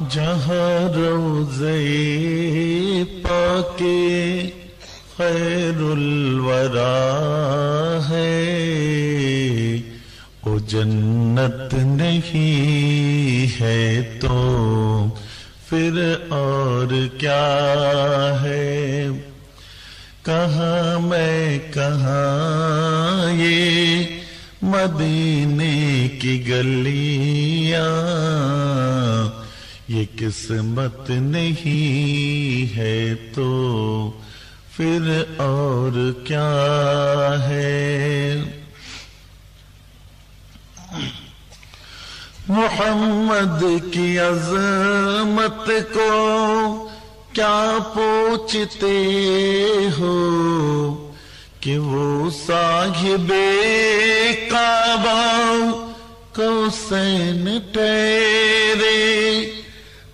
جہاں روزے پاکے خیر الورا ہے، وہ جنت نہیں ہے تو پھر اور کیا ہے؟ کہاں میں کہاں یہ مدینے کی گلیاں یہ قسمت نہیں ہے تو پھر اور کیا ہے؟ محمد کی عظمت کو کیا پوچھتے ہو کہ وہ صاحب کعبہ کو سین ٹیرے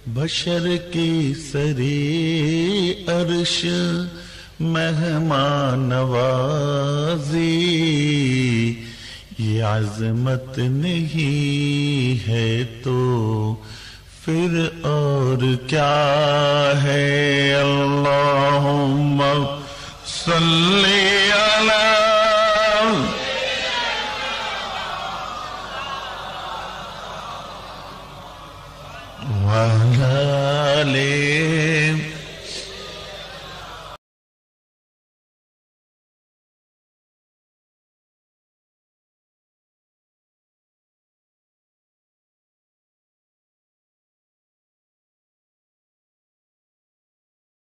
بشر کی سری عرش مہمان نوازی یہ عظمت نہیں ہے تو پھر اور کیا ہے؟ اللہم صلی وعلى آله